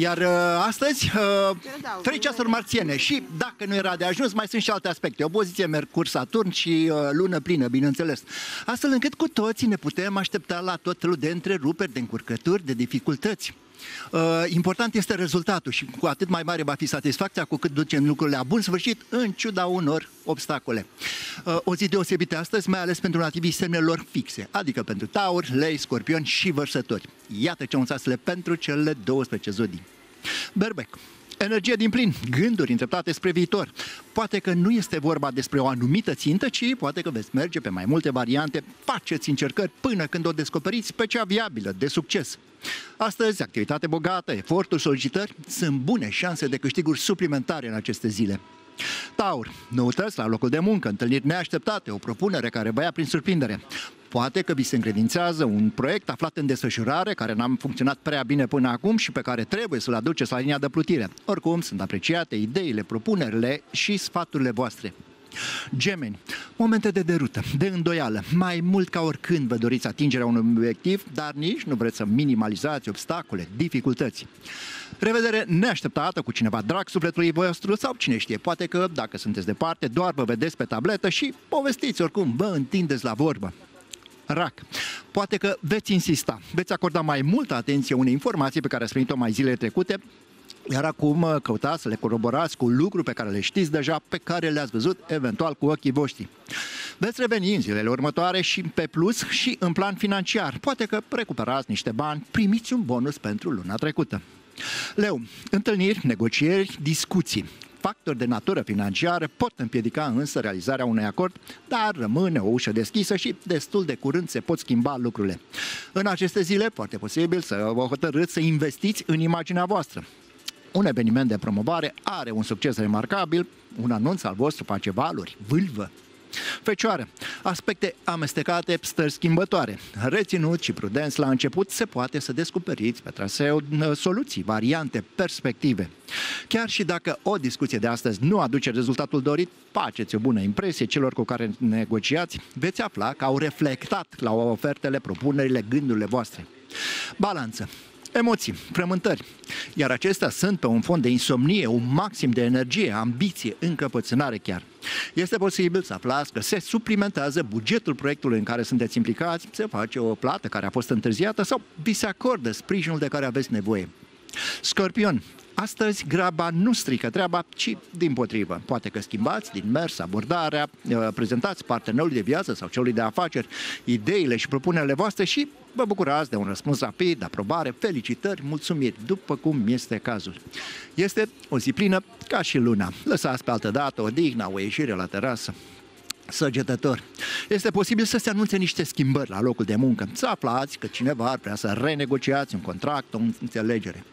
Iar uh, astăzi, uh, trei ceasuri marțiene și dacă nu era de ajuns, mai sunt și alte aspecte. Opoziție Mercur-Saturn și uh, lună plină, bineînțeles. Astfel încât cu toții ne putem aștepta la tot felul de întreruperi, de încurcături, de dificultăți. Uh, important este rezultatul și cu atât mai mare va fi satisfacția cu cât ducem lucrurile la bun sfârșit, în ciuda unor obstacole. Uh, o zi deosebită astăzi, mai ales pentru nativii semnelor fixe, adică pentru taur, lei, scorpioni și vărsători. Iată ce unțasele pentru cele 12 zodii. Berbec. Energie din plin, gânduri îndreptate spre viitor. Poate că nu este vorba despre o anumită țintă, ci poate că veți merge pe mai multe variante, faceți încercări până când o descoperiți pe cea viabilă, de succes. Astăzi, activitate bogată, eforturi, solicitări, sunt bune șanse de câștiguri suplimentare în aceste zile. Taur, noutăți la locul de muncă, întâlniri neașteptate, o propunere care vă ia prin surprindere. Poate că vi se încredințează un proiect aflat în desfășurare, care n-am funcționat prea bine până acum și pe care trebuie să-l aduceți la linia de plutire. Oricum, sunt apreciate ideile, propunerile și sfaturile voastre. Gemeni, momente de derută, de îndoială, mai mult ca oricând vă doriți atingerea unui obiectiv, dar nici nu vreți să minimalizați obstacole, dificultăți. Revedere neașteptată cu cineva drag sufletului vostru sau cine știe, poate că, dacă sunteți departe, doar vă vedeți pe tabletă și povestiți oricum, vă întindeți la vorbă. RAC. Poate că veți insista, veți acorda mai multă atenție unei informații pe care ați primit-o mai zilele trecute, iar acum uh, căutați să le coroborați cu lucruri pe care le știți deja, pe care le-ați văzut eventual cu ochii voștri. Veți reveni în zilele următoare și pe plus și în plan financiar. Poate că recuperați niște bani, primiți un bonus pentru luna trecută. Leu, întâlniri, negocieri, discuții factori de natură financiară pot împiedica însă realizarea unui acord, dar rămâne o ușă deschisă și destul de curând se pot schimba lucrurile. În aceste zile, foarte posibil să vă hotărâți să investiți în imaginea voastră. Un eveniment de promovare are un succes remarcabil, un anunț al vostru face valuri, vâlvă, Fecioară, aspecte amestecate, stări schimbătoare. Reținut și prudenți la început, se poate să descoperiți pe traseu soluții, variante, perspective. Chiar și dacă o discuție de astăzi nu aduce rezultatul dorit, faceți o bună impresie celor cu care negociați, veți afla că au reflectat la ofertele, propunerile, gândurile voastre. Balanță emoții, frământări. Iar acestea sunt pe un fond de insomnie, un maxim de energie, ambiție, încăpățânare chiar. Este posibil să aflați că se suplimentează bugetul proiectului în care sunteți implicați, se face o plată care a fost întârziată sau vi se acordă sprijinul de care aveți nevoie. Scorpion, Astăzi graba nu strică treaba, ci din potrivă. Poate că schimbați din mers abordarea, uh, prezentați partenerului de viață sau celui de afaceri ideile și propunerile voastre și vă bucurați de un răspuns rapid, aprobare, felicitări, mulțumiri, după cum este cazul. Este o zi plină ca și luna. Lăsați pe altă dată o digna, o ieșire la terasă săgetător. Este posibil să se anunțe niște schimbări la locul de muncă, să aflați că cineva ar vrea să renegociați un contract, o înțelegere.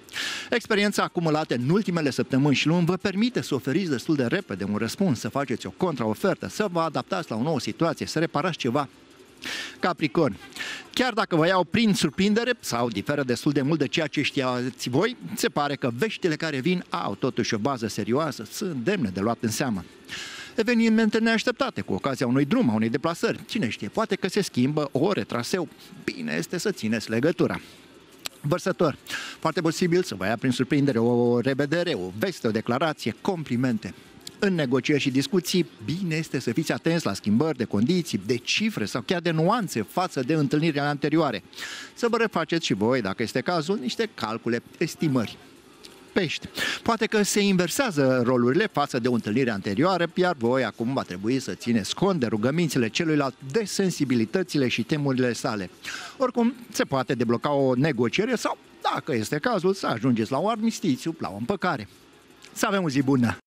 Experiența acumulată în ultimele săptămâni și luni vă permite să oferiți destul de repede un răspuns, să faceți o contraofertă, să vă adaptați la o nouă situație, să reparați ceva. Capricorn. Chiar dacă vă iau prin surprindere sau diferă destul de mult de ceea ce știați voi, se pare că veștile care vin au totuși o bază serioasă, sunt demne de luat în seamă evenimente neașteptate, cu ocazia unui drum, a unei deplasări. Cine știe, poate că se schimbă ore, traseu. Bine este să țineți legătura. Vărsător. Foarte posibil să vă ia prin surprindere o revedere, o veste, o declarație, complimente. În negocieri și discuții, bine este să fiți atenți la schimbări de condiții, de cifre sau chiar de nuanțe față de întâlnirile anterioare. Să vă refaceți și voi, dacă este cazul, niște calcule, estimări pești. Poate că se inversează rolurile față de o întâlnire anterioară, iar voi acum va trebui să țineți cont de rugămințile celuilalt, de sensibilitățile și temurile sale. Oricum, se poate debloca o negociere sau, dacă este cazul, să ajungeți la un armistițiu, la o împăcare. Să avem o zi bună!